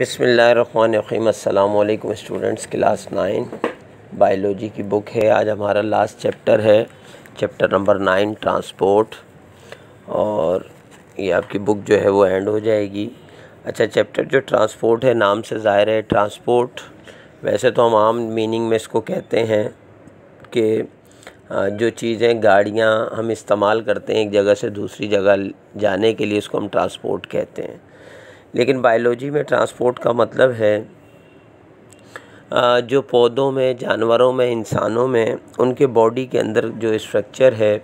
बिसमीम students, class nine. Biology की book है। आज हमारा लास्ट चैप्टर है। Chapter number nine, transport. और ये आपकी बुक जो है वो एंड हो जाएगी। अच्छा चैप्टर जो ट्रांसपोर्ट है, नाम से ज़ाहिर है, ट्रांसपोर्ट। वैसे तो हम आम मीनिंग में इसको कहते हैं कि जो चीज़ें, गाड़ियाँ हम इस्तेमाल करते हैं एक जगह से दूसरी जगह जाने के लिए, इसको हम ट्रांसपोर्ट कहते हैं। लेकिन बायोलॉजी में ट्रांसपोर्ट का मतलब है जो पौधों में, जानवरों में, इंसानों में, उनके बॉडी के अंदर जो स्ट्रक्चर है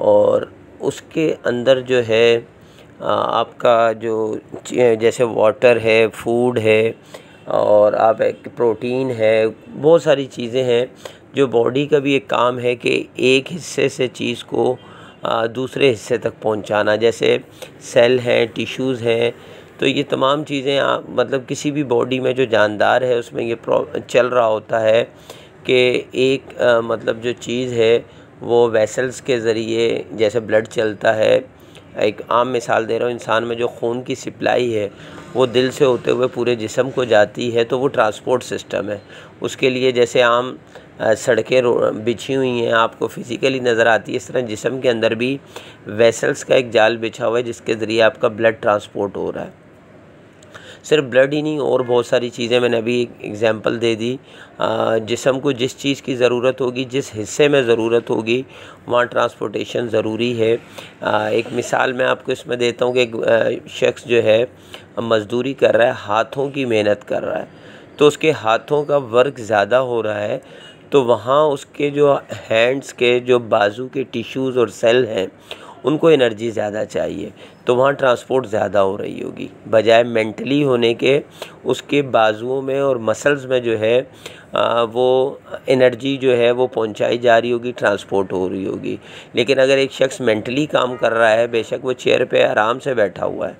और उसके अंदर जो है आपका जो, जैसे वाटर है फ़ूड है और आप एक प्रोटीन है, बहुत सारी चीज़ें हैं जो बॉडी का भी एक काम है कि एक हिस्से से चीज़ को दूसरे हिस्से तक पहुंचाना। जैसे सेल हैं टिश्यूज़ हैं तो ये तमाम चीज़ें आप मतलब किसी भी बॉडी में जो जानदार है उसमें ये चल रहा होता है कि एक आ, मतलब जो चीज़ है वो वेसल्स के ज़रिए जैसे ब्लड चलता है एक आम मिसाल दे रहा हूँ इंसान में जो खून की सप्लाई है वो दिल से होते हुए पूरे जिसम को जाती है तो वो ट्रांसपोर्ट सिस्टम है। उसके लिए जैसे आम सड़कें बिछी हुई हैं आपको फिज़िकली नज़र आती है इस तरह जिसम के अंदर भी वेसल्स का एक जाल बिछा हुआ है जिसके ज़रिए आपका ब्लड ट्रांसपोर्ट हो रहा है। सिर्फ़ ब्लड ही नहीं और बहुत सारी चीज़ें मैंने अभी एक एग्ज़ाम्पल दे। दी जिसम को जिस चीज़ की ज़रूरत होगी जिस हिस्से में ज़रूरत होगी वहाँ ट्रांसपोर्टेशन ज़रूरी है। आ, एक मिसाल मैं आपको इसमें देता हूँ कि एक शख्स जो है मज़दूरी कर रहा है हाथों की मेहनत कर रहा है। तो उसके हाथों का वर्क ज़्यादा हो रहा है तो वहाँ उसके जो हैंड्स के जो बाजू के टिश्यूज़ और सेल हैं उनको एनर्जी ज़्यादा चाहिए तो वहाँ ट्रांसपोर्ट ज़्यादा हो रही होगी। बजाय मेंटली होने के उसके बाजुओं में और मसल्स में जो है आ, वो एनर्जी जो है वो पहुंचाई जा रही होगी ट्रांसपोर्ट हो रही होगी। लेकिन अगर एक शख्स मेंटली काम कर रहा है बेशक वो चेयर पे आराम से बैठा हुआ है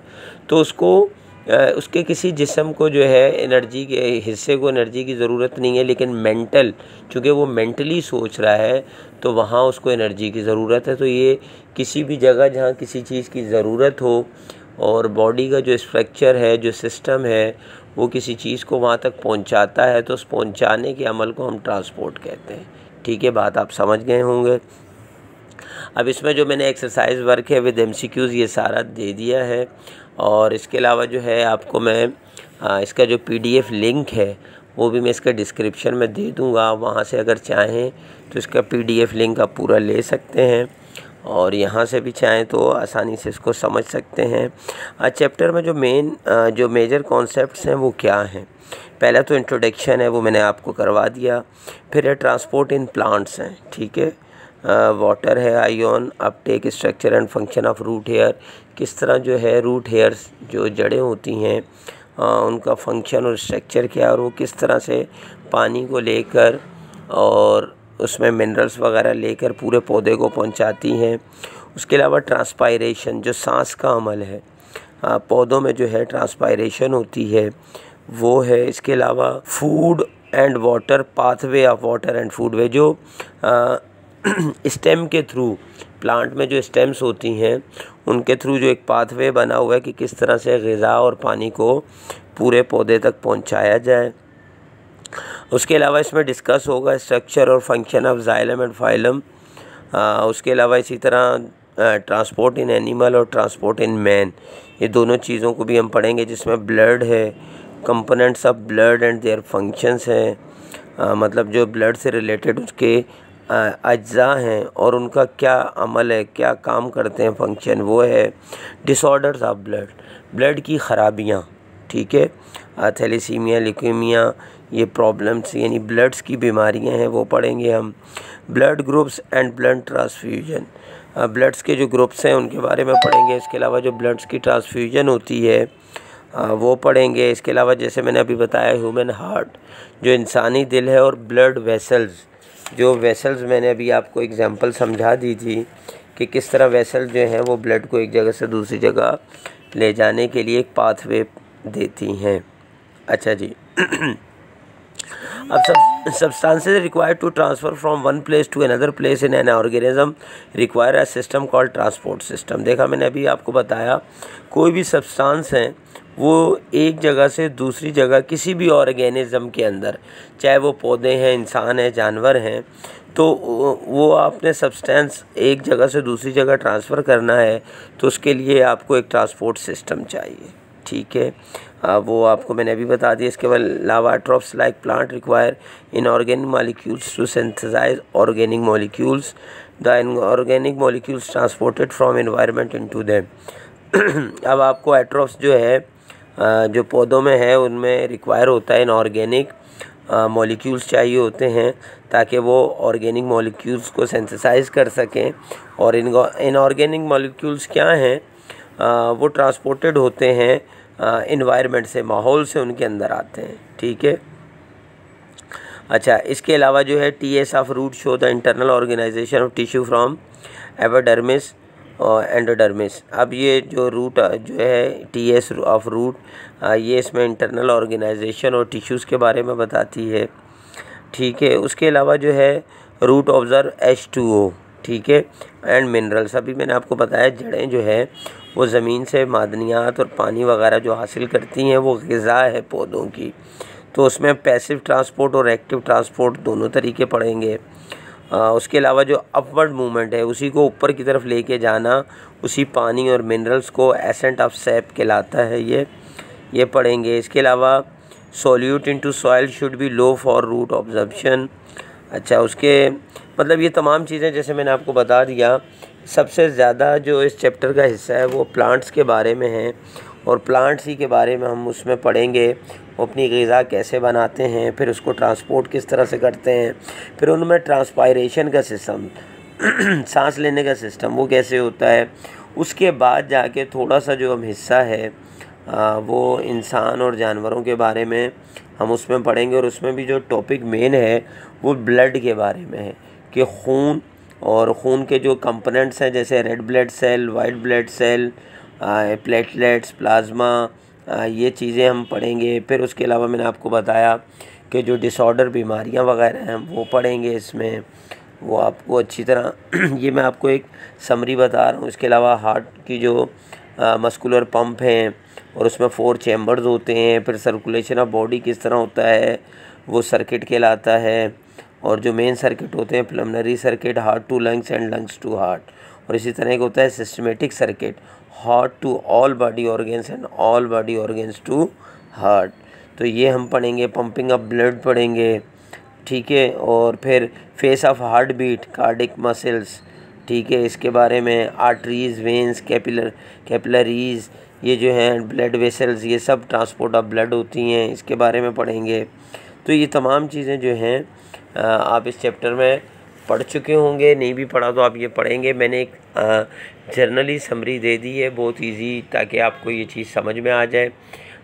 तो उसको उसके किसी जिसम को जो है एनर्जी के, हिस्से को एनर्जी की ज़रूरत नहीं है, लेकिन मेंटल चूँकि वो मेंटली सोच रहा है तो वहाँ उसको एनर्जी की ज़रूरत है। तो ये किसी भी जगह जहाँ किसी चीज़ की ज़रूरत हो और बॉडी का जो स्ट्रक्चर है, जो सिस्टम है, वो किसी चीज़ को वहाँ तक पहुँचाता है तो उस पहुँचाने के अमल को हम ट्रांसपोर्ट कहते हैं। ठीक है, बात आप समझ गए होंगे। अब इसमें जो मैंने एक्सरसाइज वर्क है विद एम ये सारा दे दिया है। और इसके अलावा जो है आपको मैं आ, इसका जो पीडीएफ लिंक है वो भी मैं इसका डिस्क्रिप्शन में दे दूँगा। वहाँ से अगर चाहें तो इसका पीडीएफ लिंक आप पूरा ले सकते हैं। और यहाँ से भी चाहें तो आसानी से इसको समझ सकते हैं। चैप्टर में जो मेन जो मेजर कॉन्सेप्ट्स हैं वो क्या हैं? पहला तो इंट्रोडक्शन है वो मैंने आपको करवा दिया। फिर है ट्रांसपोर्ट इन प्लांट्स हैं ठीक है? वाटर है ion uptake structure and function of root hair किस तरह जो है रूट हेयर्स जो जड़ें होती हैं उनका फ़ंक्शन और स्ट्रक्चर क्या है और वो किस तरह से पानी को लेकर और उसमें मिनरल्स वगैरह लेकर पूरे पौधे को पहुंचाती हैं। उसके अलावा ट्रांसपायरेशन जो सांस का अमल है पौधों में जो है ट्रांसपायरेशन होती है, वो है इसके अलावा food and water pathway of water and food वे जो स्टेम के थ्रू, प्लांट में जो स्टेम्स होती हैं, उनके थ्रू जो एक पाथवे बना हुआ है कि किस तरह से गज़ा और पानी को पूरे पौधे तक पहुँचाया जाए। उसके अलावा इसमें डिस्कस होगा स्ट्रक्चर और function of xylem and phloem उसके अलावा इसी तरह ट्रांसपोर्ट इन एनिमल और ट्रांसपोर्ट इन मैन ये दोनों चीज़ों को भी हम पढ़ेंगे जिसमें ब्लड है components of blood and their functions हैं। मतलब जो ब्लड से रिलेटेड उसके अज्जा हैं और उनका क्या अमल है, क्या काम करते हैं फ़ंक्शन वो है डिसऑर्डर्स ऑफ़ ब्लड ब्लड की ख़राबियाँ, ठीक है? थैलीसीमिया लिक्मीमिया ये प्रॉब्लम्स यानी ब्लड्स की बीमारियाँ हैं, वो पढ़ेंगे हम। Blood groups and blood transfusion bloods के जो ग्रुप्स हैं, उनके बारे में पढ़ेंगे, इसके अलावा जो ब्लड्स की ट्रांसफ्यूजन होती है वो पढ़ेंगे। इसके अलावा जैसे मैंने अभी बताया ह्यूमन हार्ट जो इंसानी दिल है और ब्लड वेसल्स जो वेसल्स मैंने अभी आपको एग्जांपल समझा दी थी कि किस तरह वेसल जो हैं वो ब्लड को एक जगह से दूसरी जगह ले जाने के लिए एक पाथवे देती हैं। अच्छा जी। अब सब substances required to transfer from one place to another place in an organism require a system called transport system देखा मैंने अभी आपको बताया, कोई भी सब्सटेंस हैं वो एक जगह से दूसरी जगह किसी भी ऑर्गेनिज़म के अंदर, चाहे वो पौधे हैं, इंसान हैं, जानवर हैं तो वो आपने सब्सटेंस एक जगह से दूसरी जगह ट्रांसफ़र करना है तो उसके लिए आपको एक ट्रांसपोर्ट सिस्टम चाहिए। ठीक है? वो आपको मैंने अभी बता दिया, इसके बाद लावा trophs like plant require inorganic molecules to synthesize organic molecules the organic molecules transported from environment into them अब आपको एट्रॉप्स जो है जो पौधों में है, उनमें रिक्वायर होता है इनऑर्गेनिक मॉलिक्यूल्स चाहिए होते हैं, ताकि वो ऑर्गेनिक मॉलिक्यूल्स को सेंथिसाइज कर सकें। और इन इनऑर्गेनिक मॉलिक्यूल्स क्या हैं? वो ट्रांसपोर्टेड होते हैं इन्वायरमेंट से, माहौल से उनके अंदर आते हैं, ठीक है? अच्छा इसके अलावा जो है T S of root show the internal organization of tissue from epidermis endodermis अब ये जो रूट जो है टी एस ऑफ़ रूट ये इसमें इंटरनल ऑर्गेनाइजेशन और टिश्यूज़ के बारे में बताती है। ठीक है, उसके अलावा जो है root absorb H two O ठीक है एंड मिनरल्स अभी मैंने आपको बताया, जड़ें जो है, वो ज़मीन से मादनियात और पानी वगैरह जो हासिल करती हैं, वो गज़ा है पौधों की। तो उसमें पैसिव ट्रांसपोर्ट और एक्टिव ट्रांसपोर्ट दोनों तरीके पड़ेंगे। आ, उसके अलावा जो अपवर्ड मूवमेंट है उसी को ऊपर की तरफ़ लेके जाना उसी पानी और मिनरल्स को एसेंट ऑफ़ सैप कहलाता है ये। ये पढ़ेंगे। इसके अलावा solute into soil should be low for root absorption अच्छा उसके मतलब ये तमाम चीज़ें जैसे मैंने आपको बता दिया सबसे ज़्यादा जो इस चैप्टर का हिस्सा है वो प्लांट्स के बारे में है और प्लांट्स ही के बारे में हम उसमें पढ़ेंगे। अपनी गज़ा कैसे बनाते हैं फिर उसको ट्रांसपोर्ट किस तरह से करते हैं फिर उनमें ट्रांसपायरेशन का सिस्टम सांस लेने का सिस्टम वो कैसे होता है उसके बाद जाके थोड़ा सा जो हम हिस्सा है आ, वो इंसान और जानवरों के बारे में हम उसमें पढ़ेंगे और उसमें भी जो टॉपिक मेन है वो ब्लड के बारे में है कि खून और खून के जो कंपोनेंट्स हैं जैसे red blood cell white blood cell platelets plasma ये चीज़ें हम पढ़ेंगे। फिर उसके अलावा मैंने आपको बताया कि जो डिसऑर्डर बीमारियाँ वगैरह हैं, वो पढ़ेंगे इसमें। वो आपको अच्छी तरह ये मैं आपको एक समरी बता रहा हूँ। इसके अलावा हार्ट की जो मस्कुलर पंप हैं और उसमें फोर चैम्बर्स होते हैं। फिर सर्कुलेशन ऑफ़ बॉडी किस तरह होता है, वो सर्किट कहलाता है। और जो मेन सर्किट होते हैं pulmonary circuit heart to lungs and lungs to heart और इसी तरह का होता है systematic circuit heart to all body organs and all body organs to heart तो ये हम पढ़ेंगे पंपिंग ऑफ़ ब्लड पढ़ेंगे, ठीक है? और फिर phase of heart beat cardiac muscles ठीक है? इसके बारे में आर्टरीज वेंस कैपिलर कैपिलरीज ये जो हैं ब्लड वेसल्स ये सब ट्रांसपोर्ट ऑफ़ ब्लड होती हैं, इसके बारे में पढ़ेंगे। तो ये तमाम चीज़ें जो हैं आप इस चैप्टर में पढ़ चुके होंगे, नहीं भी पढ़ा तो आप ये पढ़ेंगे। मैंने एक जर्नली समरी दे दी है, बहुत इजी ताकि आपको ये चीज़ समझ में आ जाए।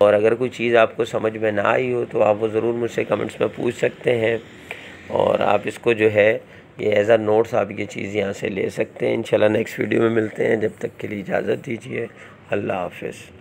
और अगर कोई चीज़ आपको समझ में ना आई हो तो आप वो ज़रूर मुझसे कमेंट्स में पूछ सकते हैं। और आप इसको जो है, ये एज़ आ नोट्स आप ये चीज़ यहाँ से ले सकते हैं। इंशाल्लाह नेक्स्ट वीडियो में मिलते हैं। जब तक के लिए इजाज़त दीजिए। अल्लाह हाफिज़।